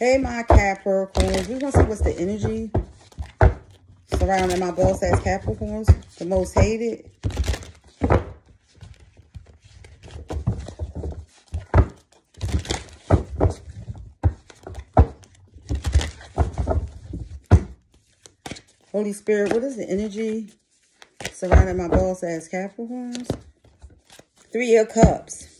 Hey, my Capricorns. We're going to see what's the energy surrounding my boss ass Capricorns. The most hated. Holy Spirit, what is the energy surrounding my boss ass Capricorns? Three of Cups.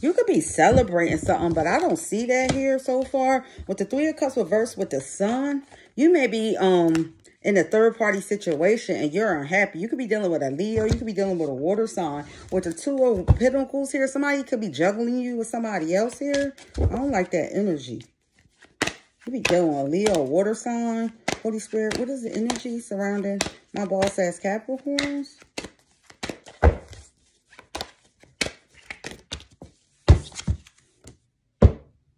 You could be celebrating something, but I don't see that here so far. With the Three of Cups reversed with the Sun, you may be um in a third party situation and you're unhappy. You could be dealing with a Leo. You could be dealing with a water sign. With the two of pentacles here, somebody could be juggling you with somebody else here. I don't like that energy. You be dealing with a Leo, water sign. Holy Spirit, what is the energy surrounding my boss ass Capricorns?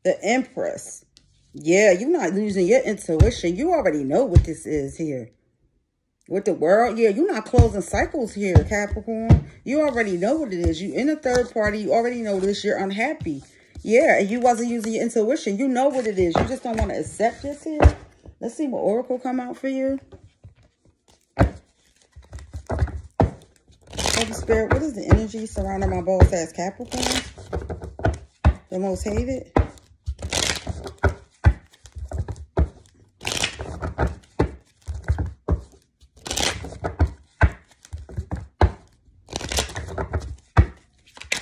The Empress. Yeah, you're not losing your intuition. You already know what this is here. With the world, yeah, you're not closing cycles here, Capricorn. You already know what it is. You in a third party, you already know this. You're unhappy. Yeah, you wasn't using your intuition. You know what it is. You just don't want to accept this here. Let's see what Oracle come out for you. Holy Spirit, what is the energy surrounding my boss ass Capricorn? The most hated?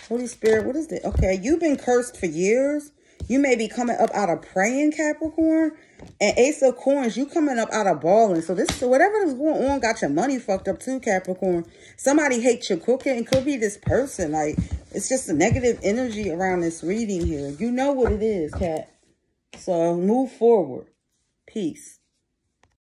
Holy Spirit, what is it? Okay, you've been cursed for years. You may be coming up out of praying, Capricorn. And Ace of Coins, you coming up out of balling. So this, so whatever is going on, got your money fucked up too, Capricorn. Somebody hates your cooking. Could be this person. Like, it's just a negative energy around this reading here. You know what it is, Cat. So move forward. Peace.